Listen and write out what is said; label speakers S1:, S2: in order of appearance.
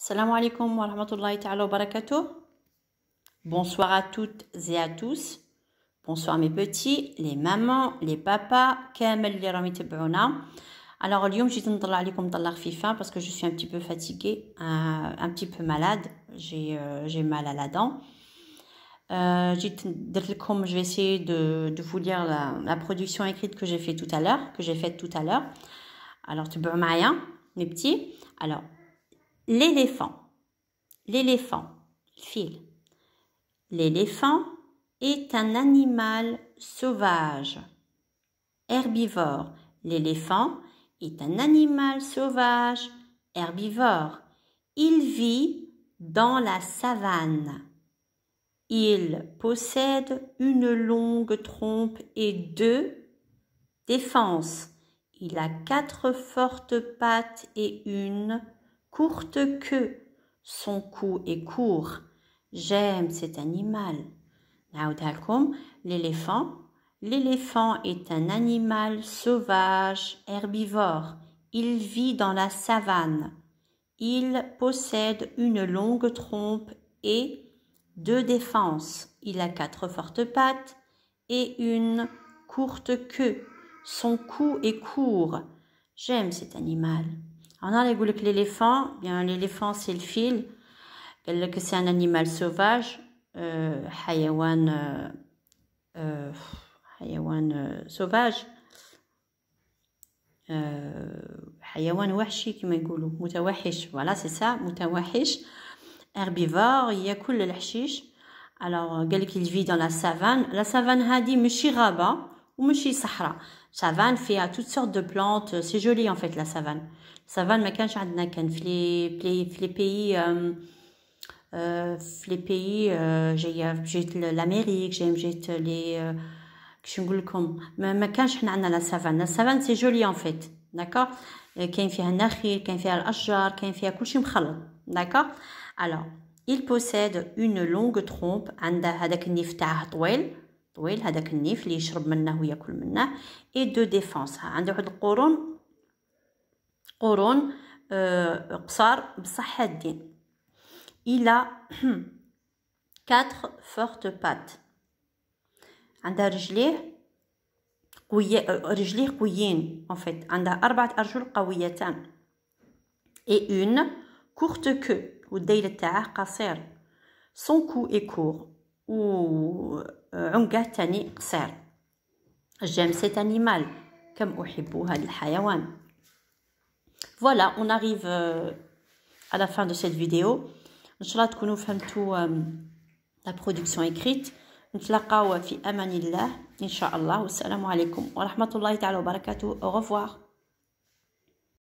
S1: Salam alaikum wa rahmatullahi ta'ala wa barakatuh. Bonsoir à toutes et à tous. Bonsoir mes petits, les mamans, les papas, كامل اللي راهم يتبعونا. Alors اليوم جيت نطلع عليكم طلة خفيفة parce que je suis un petit peu fatiguée, un, un petit peu malade, j'ai euh, j'ai mal à la dent. Euh, جيت درت لكم je vais essayer de, de vous lire la, la production écrite que j'ai fait tout à l'heure, que j'ai faite tout à l'heure. Alors تبعوا معايا mes petits. Alors L'éléphant. L'éléphant. Fil. L'éléphant est un animal sauvage, herbivore. L'éléphant est un animal sauvage, herbivore. Il vit dans la savane. Il possède une longue trompe et deux défenses. Il a quatre fortes pattes et une courte queue. Son cou est court. J'aime cet animal. L'éléphant. L'éléphant est un animal sauvage, herbivore. Il vit dans la savane. Il possède une longue trompe et deux défenses. Il a quatre fortes pattes et une courte queue. Son cou est court. J'aime cet animal. On يقول لك l'éléphant bien l'éléphant c'est le fil قال لك c'est un animal sauvage euh, حيوان euh, حيوان sauvage حيوان وحشي كما يقولوا متوحش voilà c'est ça متوحش herbivore ياكل الحشيش alors قال لك il vit dans la savane la savane هذه ماشي غابه وماشي صحراء savane فيها toutes sortes de plantes c'est joli en fait la savane savane ما كانش عندنا كان في لي في لي بيي في لي بيي جايه جيت لامريك جاي جيت لي كيش نقول لكم ما كانش حنا عندنا لا سافان لا سافان سي جولي ان فيت داكوغ كاين فيها النخيل كاين فيها الاشجار كاين فيها كلشي مخلط داكوغ الوغ il possède une longue trompe عنده هذاك النيف تاعه طويل طويل هذاك النيف اللي يشرب منه وياكل منه. اي دو ديفونس عنده واحد القرون. قرون آه، قصار بصح حادين إلى كاتر فورت بات عندها رجليه قوية آه، رجليه قويين اون فيت عندها أربعة أرجل قويتان. اي اون كورت كو والديل تاعه قصير. سون كو اي كور و وعنقه تاني قصير j'aime cet animal كم أحب هذا الحيوان Voilà, on arrive euh, à la fin de cette vidéo. Inch'Allah تكونوا فهمتوا la production écrite. نتلاقاو في أمان الله إن شاء الله والسلام عليكم ورحمة الله تعالى وبركاته. Au.